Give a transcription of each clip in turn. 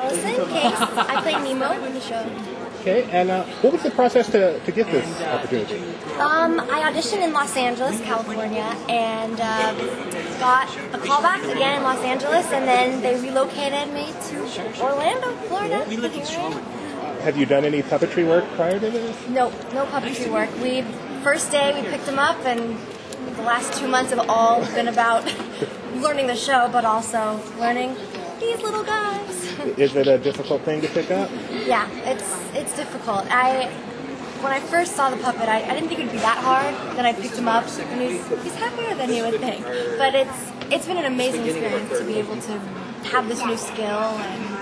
Allison Case. I play Nemo in the show. Okay, and uh, what was the process to, to get this opportunity? Um, I auditioned in Los Angeles, California, and uh, got a callback again in Los Angeles, and then they relocated me to Orlando, Florida. We live Have you done any puppetry work prior to this? No, no puppetry work. We first day we picked them up, and the last two months have all been about learning the show, but also learning these little guys. Is it a difficult thing to pick up? Yeah, it's it's difficult. I when I first saw the puppet, I, I didn't think it would be that hard. Then I picked him up, and he's he's happier than you would think. But it's it's been an amazing experience to be able to have this new skill and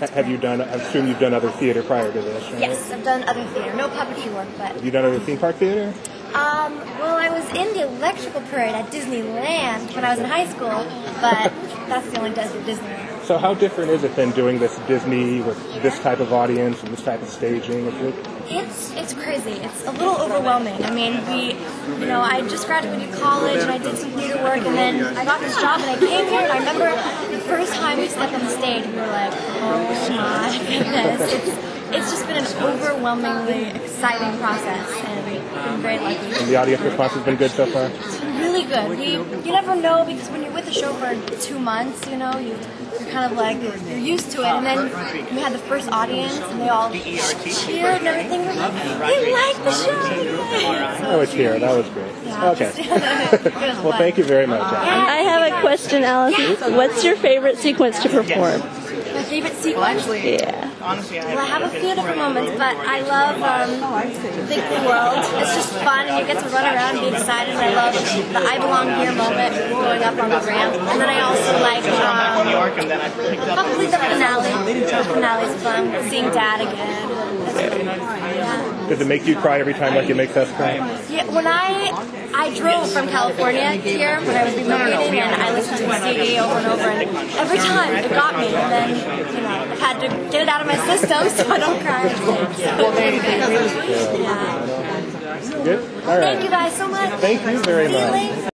that. Have you done, I assume you've done other theater prior to this, right? Yes, I've done other theater, no puppetry work, but Have you done other theme park theater? Um, well, I was in the electrical parade at Disneyland when I was in high school, but that's the only Dis- Disneyland. So how different is it than doing this Disney with this type of audience and this type of staging? It's it's crazy. It's a little overwhelming. I mean, we, you know, I just graduated college and I did some theater work, and then I got this job and I came here and I remember the first time we stepped on the stage, we were like, oh my goodness. It's it's just been an overwhelmingly exciting process, and we've been very lucky. And the audience response has been good so far? Really good. We you never know because when you're with the show for two months, you know, you you're kind of like you're used to it, and then we had the first audience and they all cheered and everything. We're like, we like the show. Oh, it's here. That was great. Yeah, Okay. well, thank you very much. Alan. I have a question, Allison. What's your favorite sequence to perform? My favorite sequence. Actually. Yeah. Well, I have a few different moments, but I love um, Big Blue World. It's just fun, and you get to run around and be excited. And I love the I Belong Here moment, going up on the ramp. And then I also like um, probably the finale. The finale's fun, seeing Dad again. That's. Yeah. Does it make you cry every time like it makes us cry? Yeah, when I I drove from California here when I was relocating, and I listened to the CD over and over, and every time it got me. To get it out of my system so I don't cry. So. Yeah. Good? All right. Thank you guys so much. Thank you very much.